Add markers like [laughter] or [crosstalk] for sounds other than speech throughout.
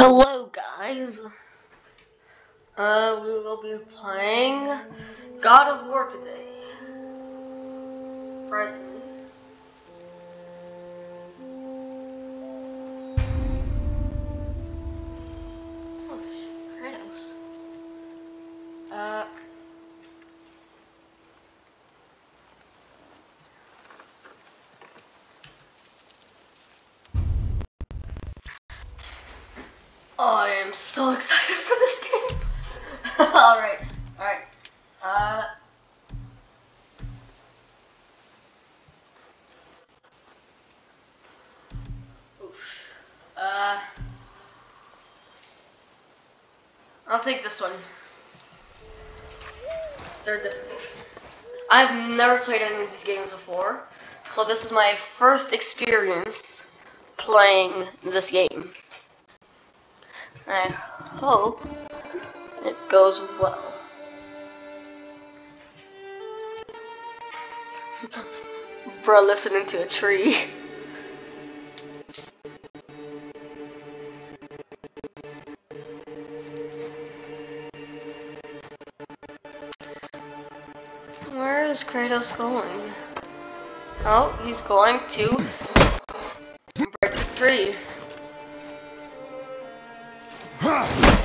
Hello, guys. Uh, we will be playing God of War today. Right. I'll take this one. They're difficult. I've never played any of these games before, so this is my first experience playing this game. I hope it goes well. [laughs] Bruh, listening to a tree. [laughs] Kratos going? Oh, he's going to break the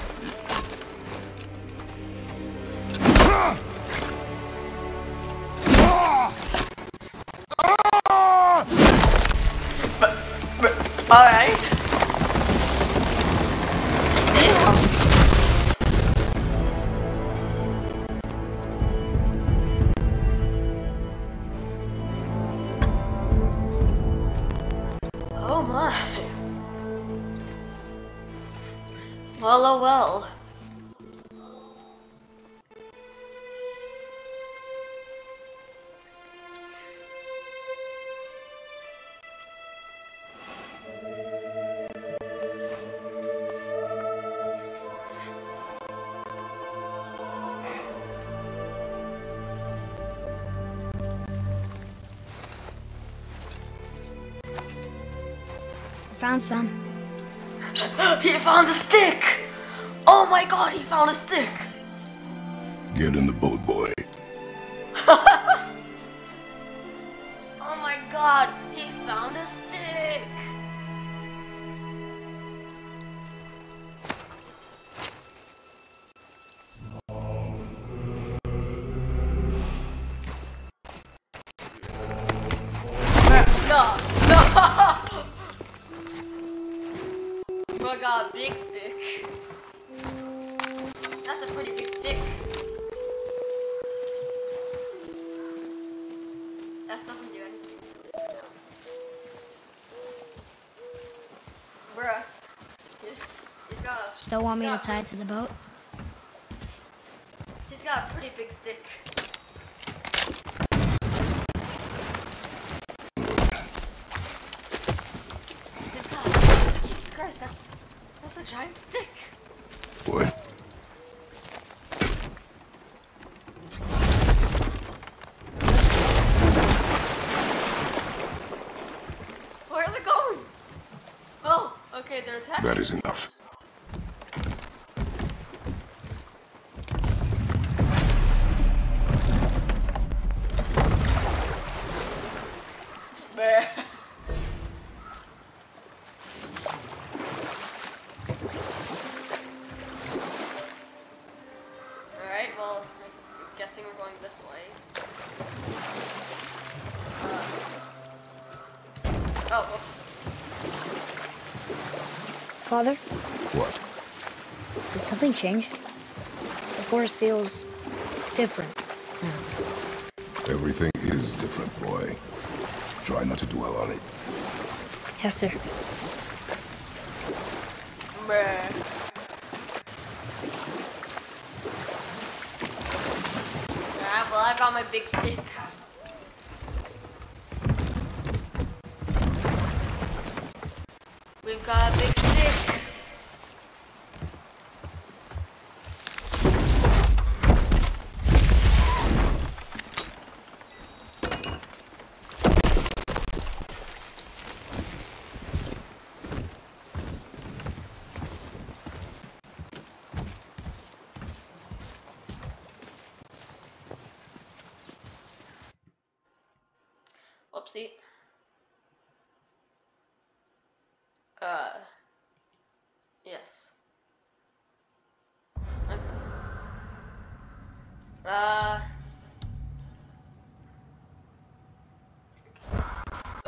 Well, oh well. Found some. he found a stick! Oh my god, he found a stick! Get in the boat, boy. Big stick. That's a pretty big stick. That doesn't do anything. Bruh. He's- He's got a, Still want me to tie it to the boat? he's got a pretty big stick. He's got Jesus Christ, that's that's a giant stick. Boy. Where's it going? Oh, okay, they're attached. That is enough. Father, What? did something change? The forest feels different. Everything is different, boy. Try not to dwell on it. Yes, sir. Bruh. Alright, well, I got my big stick. We've got a big stick.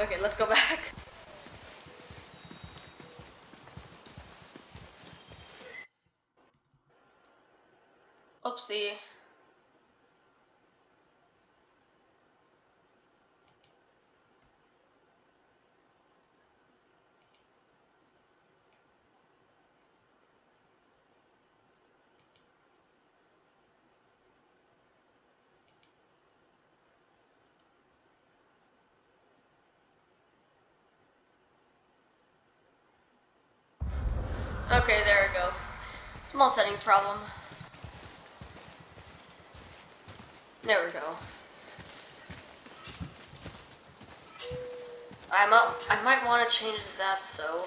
Okay, let's go back. [laughs] Oopsie. Okay, there we go. Small settings problem. There we go. I'm up. I might want to change that though.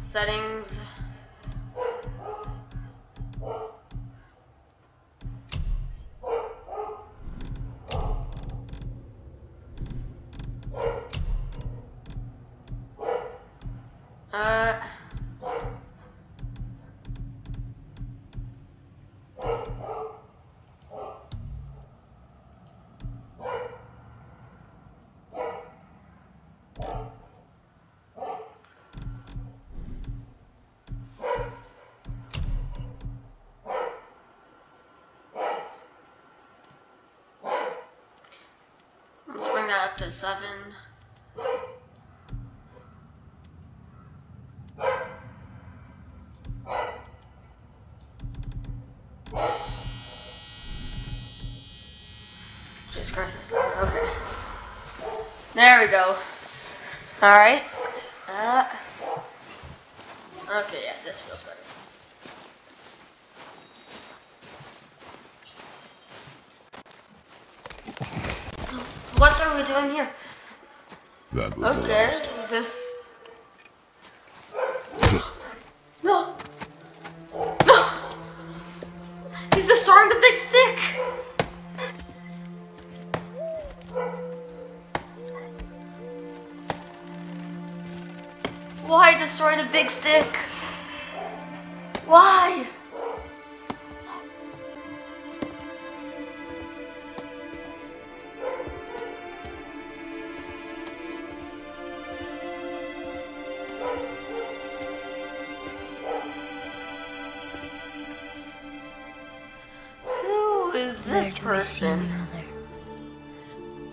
Settings. Up seven. Jesus Christ, that's not okay. There we go. Alright. Uh, okay, yeah, this feels better. What are we doing here? That was the Okay, last. is this... [sighs] No! No! He's destroying the big stick! Why destroy the big stick? Why? Person?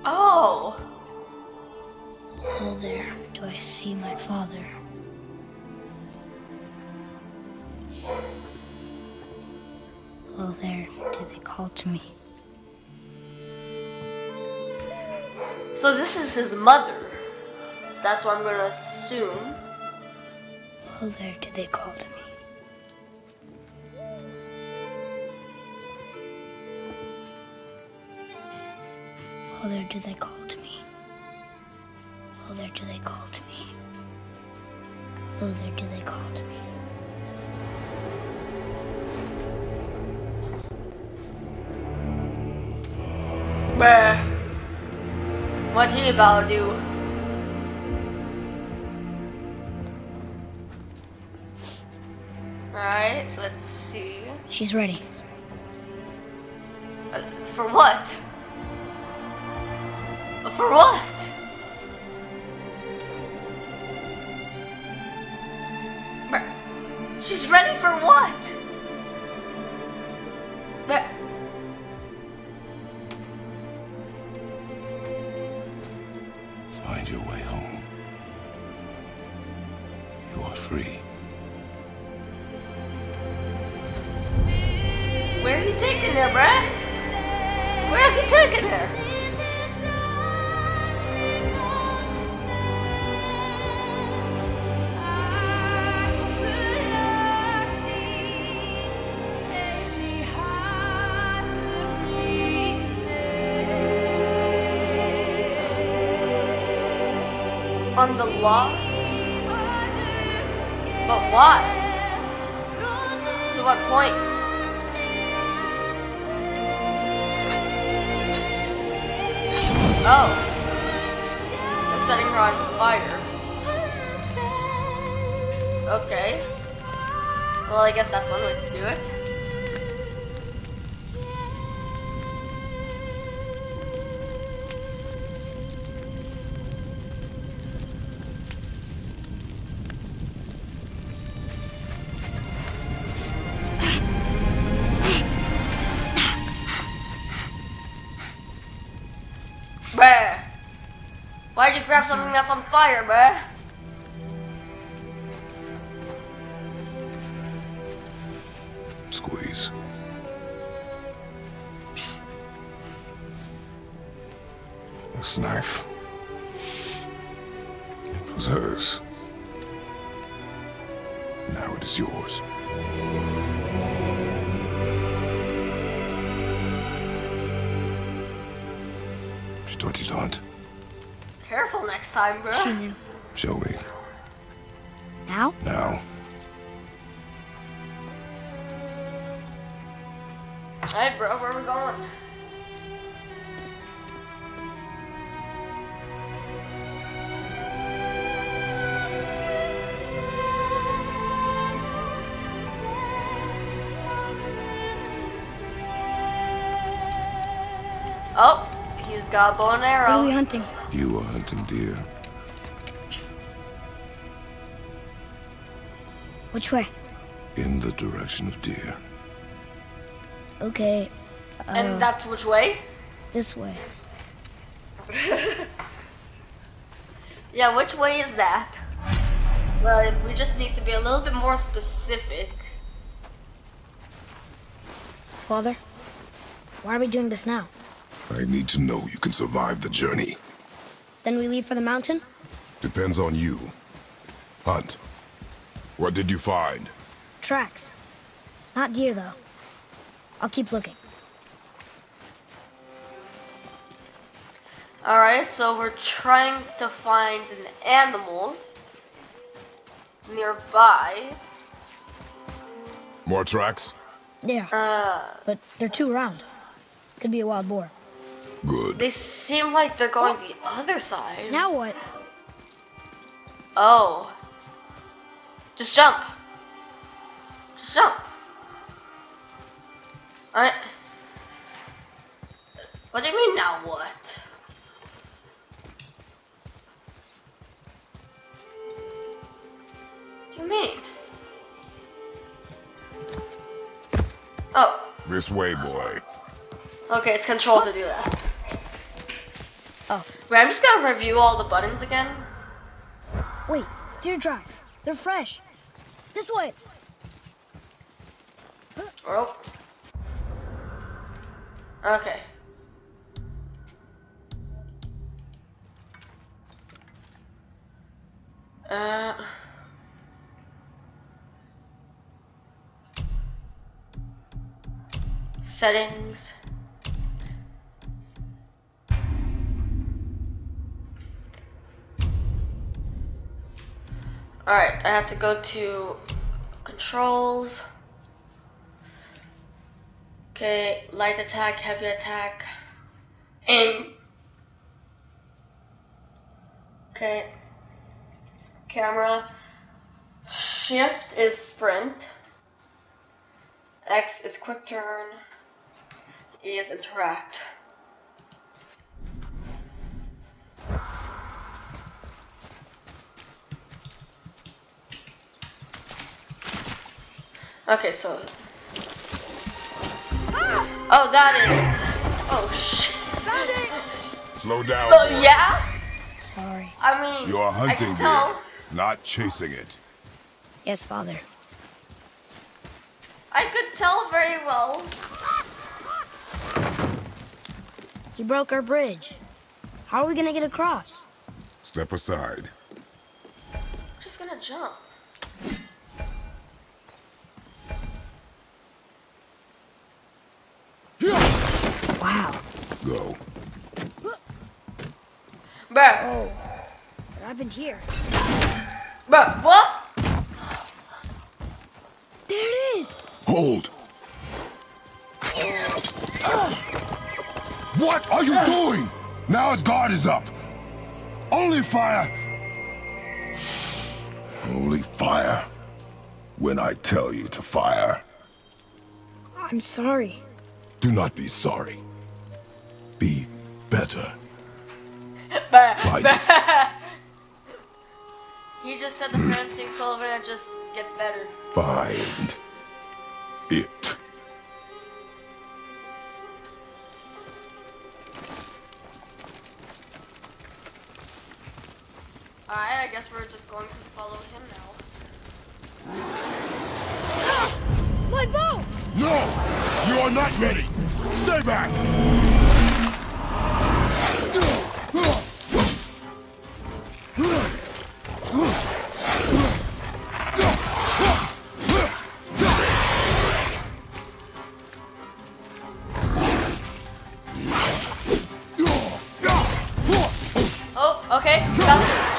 Oh! Oh, there do I see my father. Oh, there do they call to me. So this is his mother. That's what I'm gonna assume. Oh, there do they call to me. Oh, there do they call to me. Oh, there do they call to me. Oh, there do they call to me. Bruh. What he about to do? Alright, let's see. She's ready. Uh, for what? For what? Bruh. She's ready for what? Bruh. Find your way home. You are free. Where are you taking her, bruh? Where's he taking her? Logs? But why? To what point? Oh. They're setting her on fire. Okay. Well, I guess that's one way grab something that's on fire, bruh? Squeeze. This knife It was hers. Now it is yours. Next time, She bruh. knew. Show me. Now? Now. Alright, bro, where are we going? Oh, he's got a bow and Where are we hunting? You are hunting deer. Which way? In the direction of deer. Okay, And uh, that's which way? this way. [laughs] Yeah, which way is that? Well, we just need to be a little bit more specific. Father, why are we doing this now? I need to know you can survive the journey. Then we leave for the mountain? Depends on you. Hunt. What did you find? Tracks. Not deer, though. I'll keep looking. Alright, so we're trying to find an animal nearby. More tracks? Yeah, Uh, but they're too round. Could be a wild boar. Good. they seem like they're going the other side. Now what? Oh. Just jump. Just jump. Alright. What do you mean now what? What do you mean? Oh, This way, boy. okay, it's control to do that. Oh, Wait, I'm just gonna review all the buttons again. wait. Deer tracks. They're fresh. This way. Oh. Okay. Uh. Settings. Alright, I have to go to controls. Okay, light attack, heavy attack, aim. Okay. Camera. Shift is sprint. X is quick turn. E is interact. Okay, so Oh, that is. Oh shit. Slow down. Oh boy. yeah. Sorry. I mean, You are I hunting can deer, not chasing it. Yes, Father. I could tell very well. He broke our bridge. How are we gonna get across? Step aside. I'm just gonna jump. Wow. Go. Bruh. Oh. What happened here? Bruh. What? There it is! Hold. What are you doing? Now his guard is up. Only fire. Only fire. When I tell you to fire. I'm sorry. Do not be sorry. Be better. [laughs] Fight. He [laughs] just said the fancy equivalent and just get better. Find it.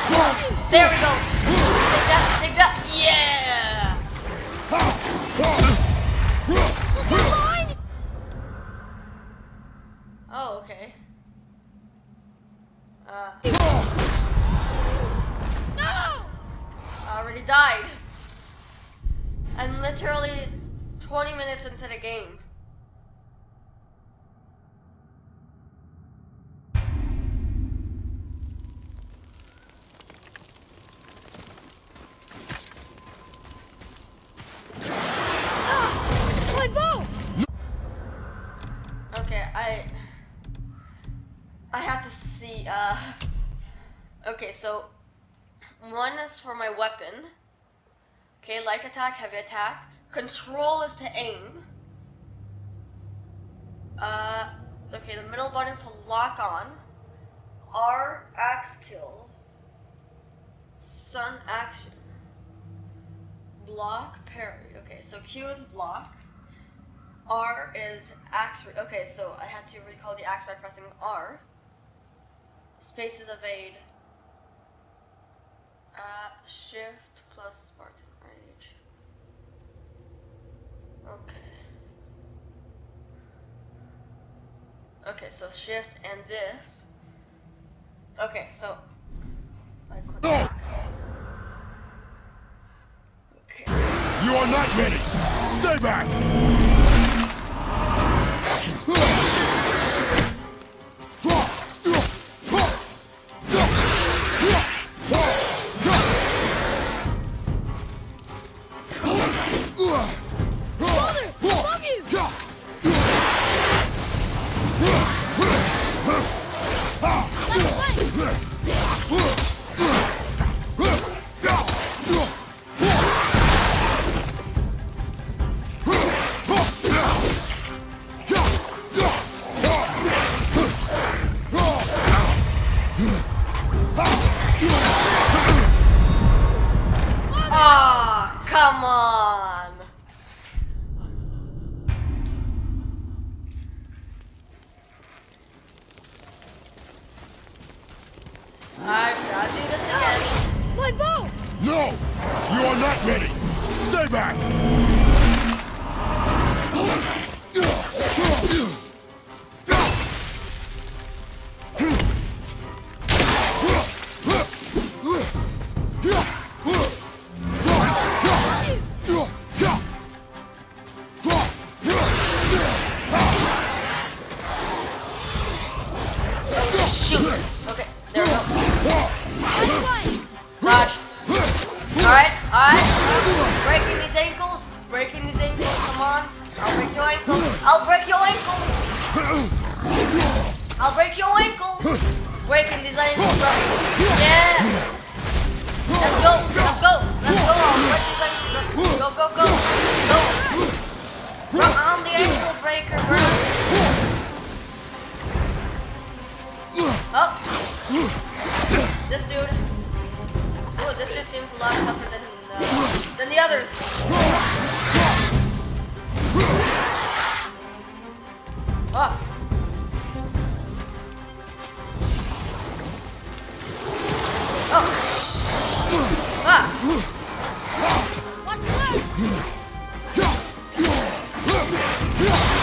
There we go. Take that, take that. Yeah! light attack, heavy attack. Control is to aim. Uh, okay, the middle button is to lock on. R axe kill. Sun action. Block parry. Okay, so Q is block. R is axe. okay, so I had to recall the axe by pressing R. Space is evade. Uh, shift plus Spartan. Okay. Okay, so shift and this. Okay, so I click Okay. You are not ready! Stay back! Yeah!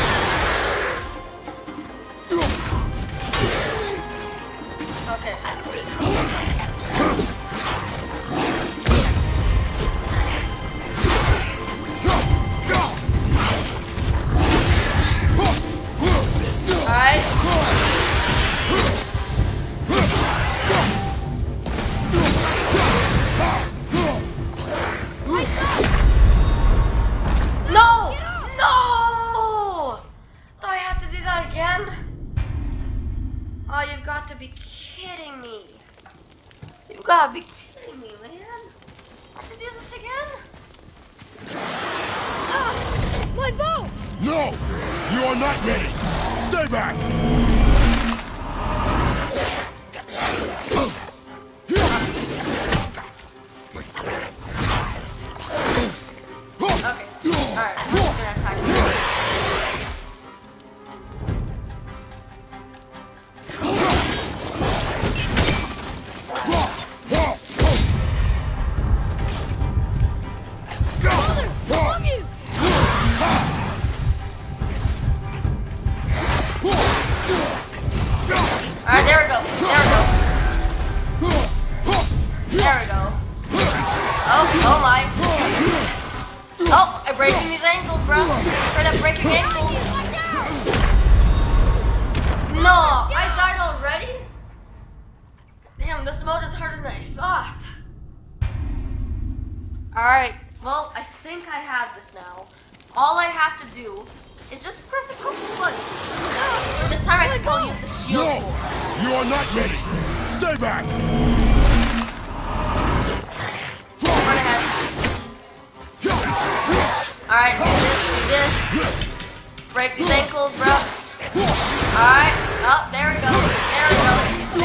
Break these ankles, bro. Alright. Oh, there we go. There we go.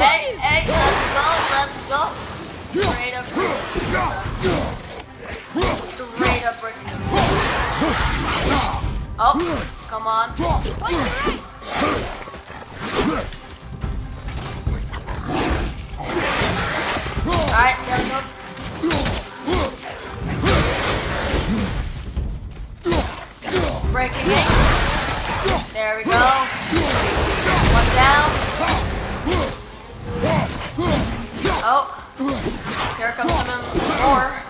Hey, hey, let's go, let's go. Straight up, straight up breaking. Oh, come on. Alright, there we go. Breaking ankles. There we go. One down. Oh. Here comes some more.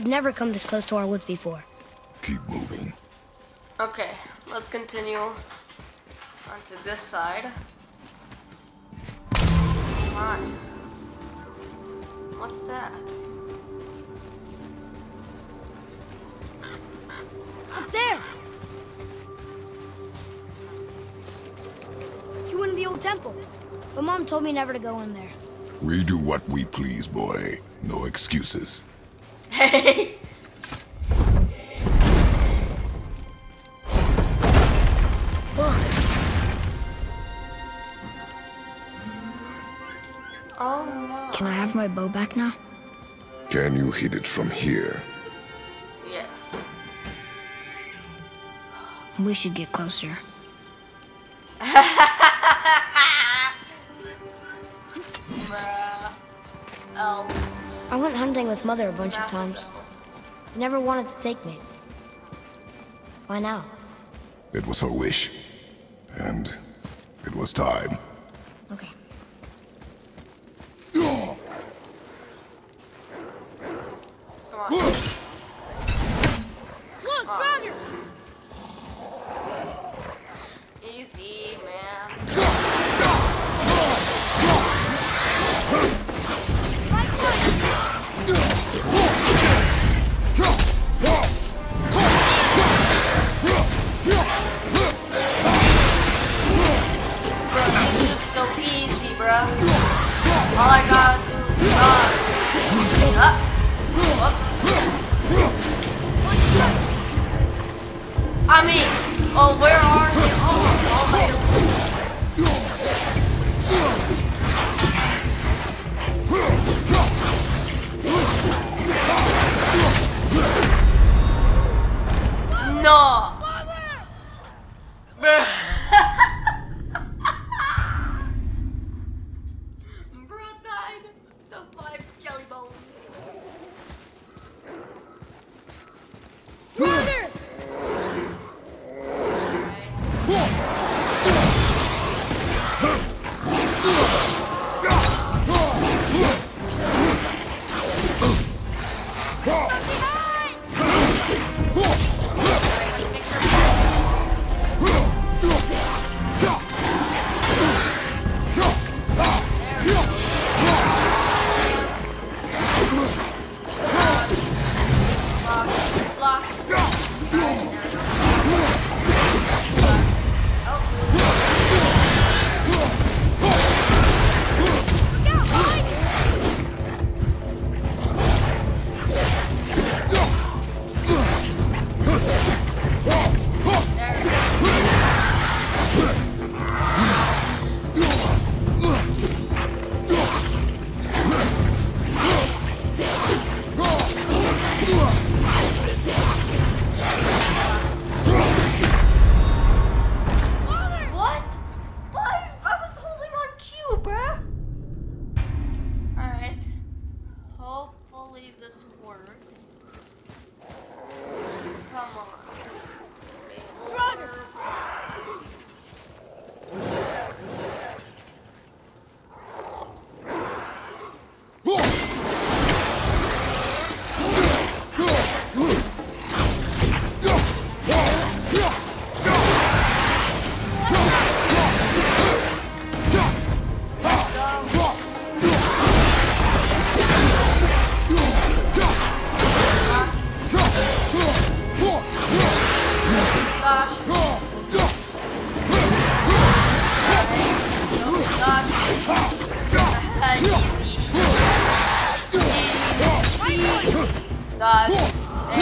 They've never come this close to our woods before. Keep moving. Okay, let's continue onto this side. Come on. What's that? Up there! You went in the old temple. But mom told me never to go in there. We do what we please, boy. No excuses. Hey! Oh no. can I have my bow back now? Can you hit it from here? Yes. We should get closer. [laughs] hunting with mother a bunch of times. Never wanted to take me. Why now? It was her wish. And it was time. All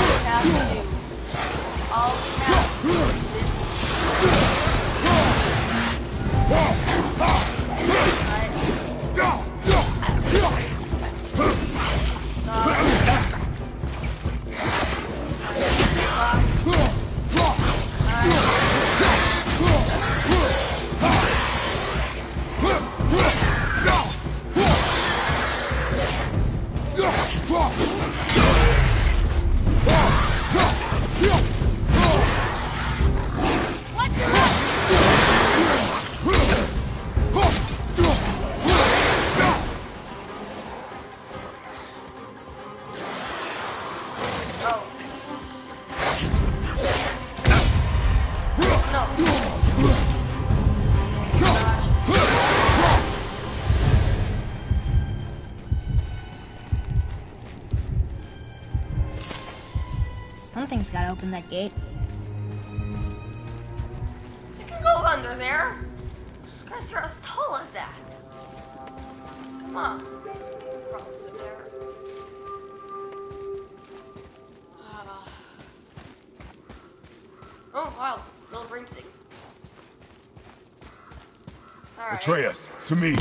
we have to do. All just gotta open that gate. You can go under there. These guys are as tall as that. Come on. Oh, wow. Little ring thing. Atreus, to me.